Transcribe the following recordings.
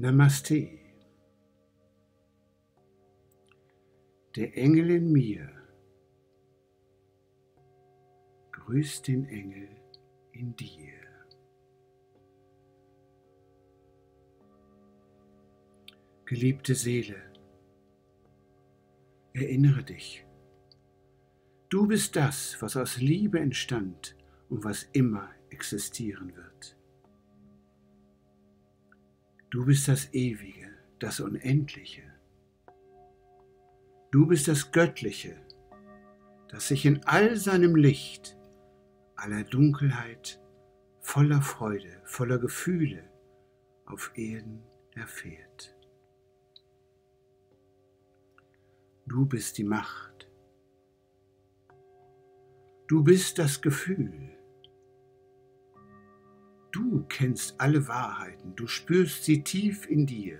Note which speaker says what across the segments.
Speaker 1: Namaste. Der Engel in mir grüßt den Engel in dir. Geliebte Seele, erinnere dich, du bist das, was aus Liebe entstand und was immer existieren wird. Du bist das Ewige, das Unendliche. Du bist das Göttliche, das sich in all seinem Licht, aller Dunkelheit, voller Freude, voller Gefühle auf Erden erfährt. Du bist die Macht. Du bist das Gefühl. Du kennst alle Wahrheiten, du spürst sie tief in dir.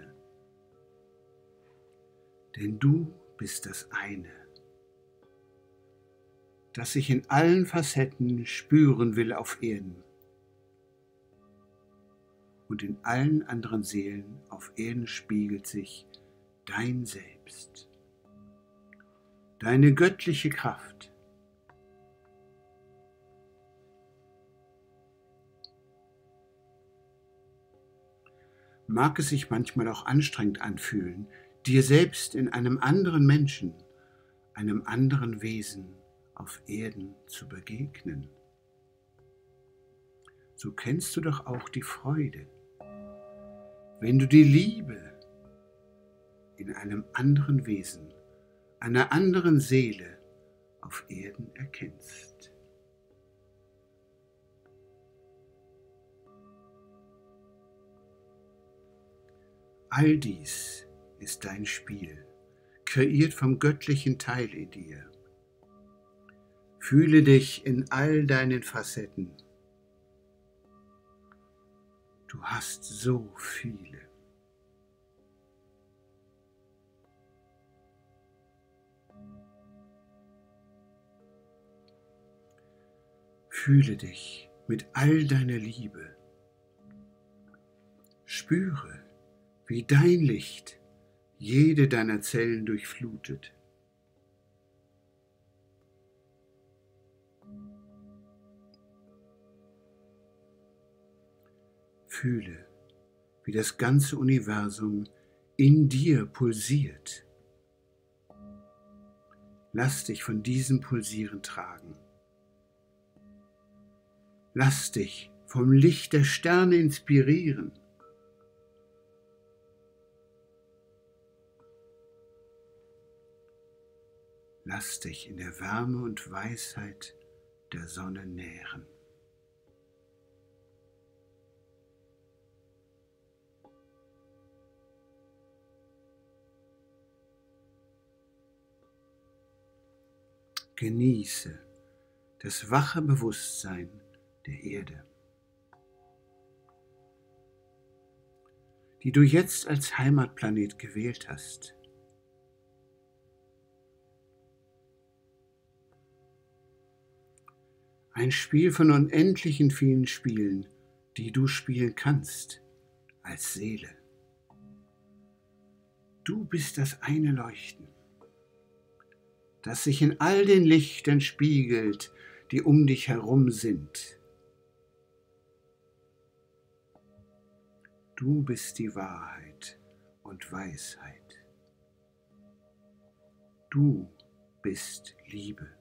Speaker 1: Denn du bist das eine, das sich in allen Facetten spüren will auf Erden. Und in allen anderen Seelen auf Erden spiegelt sich dein Selbst, deine göttliche Kraft, mag es sich manchmal auch anstrengend anfühlen, dir selbst in einem anderen Menschen, einem anderen Wesen auf Erden zu begegnen. So kennst du doch auch die Freude, wenn du die Liebe in einem anderen Wesen, einer anderen Seele auf Erden erkennst. All dies ist dein Spiel, kreiert vom göttlichen Teil in dir. Fühle dich in all deinen Facetten. Du hast so viele. Fühle dich mit all deiner Liebe. Spüre, wie dein Licht jede deiner Zellen durchflutet. Fühle, wie das ganze Universum in dir pulsiert. Lass dich von diesem Pulsieren tragen. Lass dich vom Licht der Sterne inspirieren. Lass dich in der Wärme und Weisheit der Sonne nähren. Genieße das wache Bewusstsein der Erde, die du jetzt als Heimatplanet gewählt hast. Ein Spiel von unendlichen vielen Spielen, die du spielen kannst als Seele. Du bist das eine Leuchten, das sich in all den Lichtern spiegelt, die um dich herum sind. Du bist die Wahrheit und Weisheit. Du bist Liebe.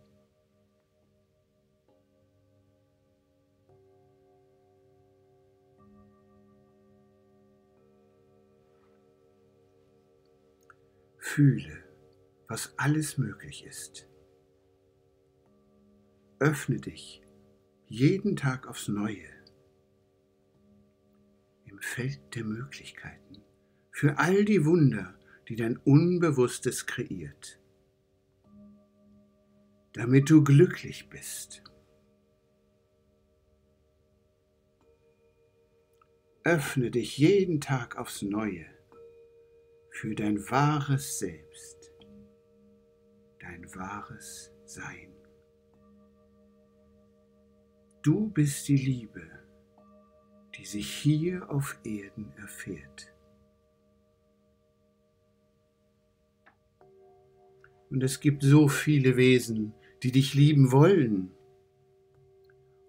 Speaker 1: Fühle, was alles möglich ist. Öffne dich jeden Tag aufs Neue im Feld der Möglichkeiten für all die Wunder, die dein Unbewusstes kreiert, damit du glücklich bist. Öffne dich jeden Tag aufs Neue für dein wahres Selbst, dein wahres Sein. Du bist die Liebe, die sich hier auf Erden erfährt. Und es gibt so viele Wesen, die dich lieben wollen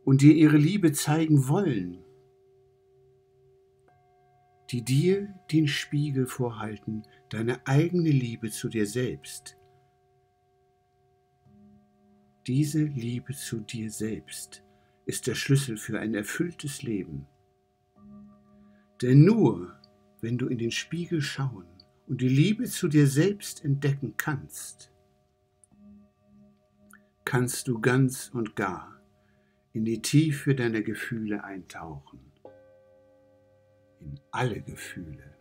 Speaker 1: und dir ihre Liebe zeigen wollen die dir den Spiegel vorhalten, deine eigene Liebe zu dir selbst. Diese Liebe zu dir selbst ist der Schlüssel für ein erfülltes Leben. Denn nur wenn du in den Spiegel schauen und die Liebe zu dir selbst entdecken kannst, kannst du ganz und gar in die Tiefe deiner Gefühle eintauchen, in alle Gefühle.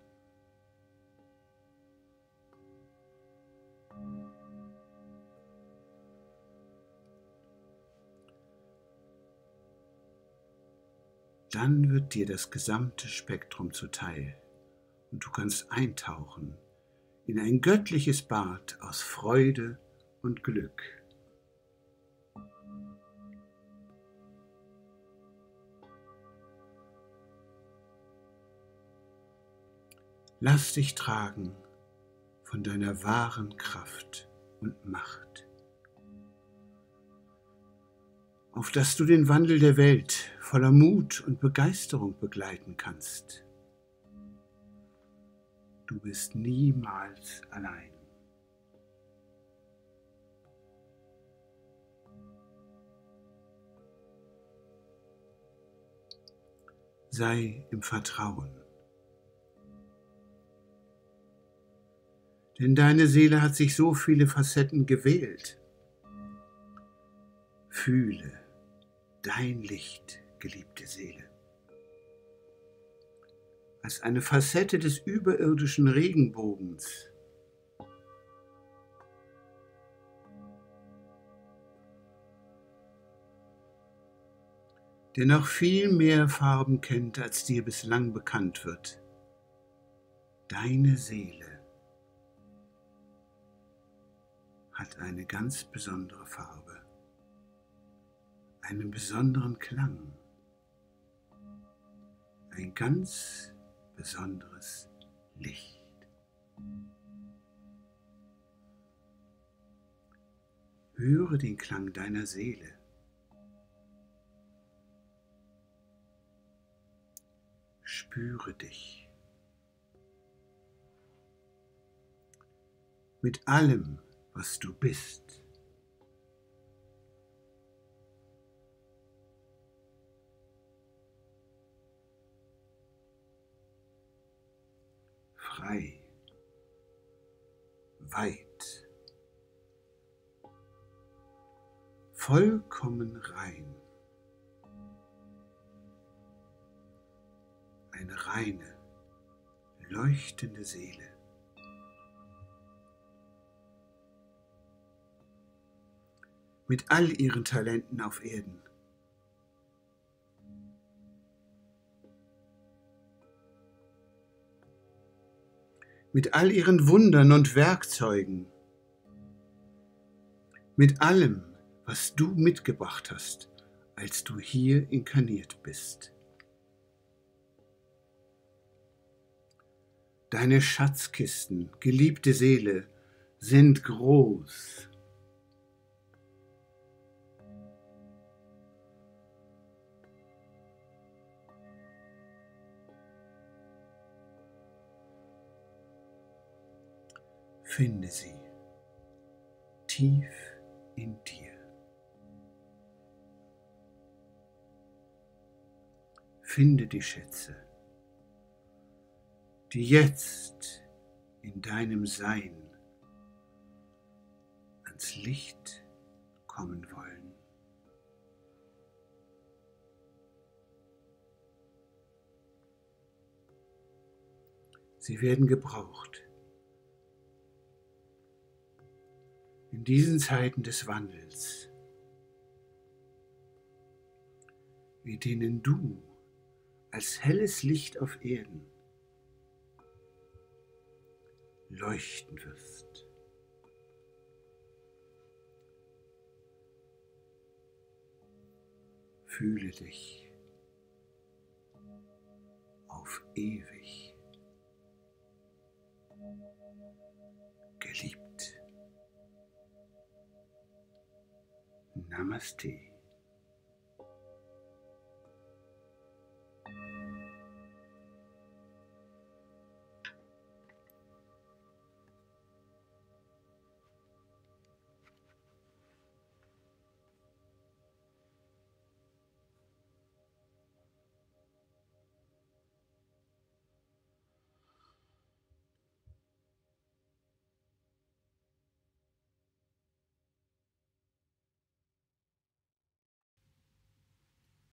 Speaker 1: Dann wird dir das gesamte Spektrum zuteil und du kannst eintauchen in ein göttliches Bad aus Freude und Glück. Lass dich tragen von deiner wahren Kraft und Macht, auf dass du den Wandel der Welt voller Mut und Begeisterung begleiten kannst. Du bist niemals allein. Sei im Vertrauen. Denn deine Seele hat sich so viele Facetten gewählt. Fühle dein Licht, geliebte Seele als eine Facette des überirdischen Regenbogens. der noch viel mehr Farben kennt, als dir bislang bekannt wird. Deine Seele hat eine ganz besondere Farbe, einen besonderen Klang, ein ganz besonderes Licht. Höre den Klang deiner Seele. Spüre dich. Mit allem, was du bist. frei, weit, vollkommen rein. Eine reine, leuchtende Seele. Mit all ihren Talenten auf Erden. mit all ihren Wundern und Werkzeugen, mit allem, was du mitgebracht hast, als du hier inkarniert bist. Deine Schatzkisten, geliebte Seele, sind groß. Finde sie tief in dir. Finde die Schätze, die jetzt in deinem Sein ans Licht kommen wollen. Sie werden gebraucht in diesen Zeiten des Wandels, wie denen du als helles Licht auf Erden leuchten wirst. Fühle dich auf ewig geliebt. Namaste.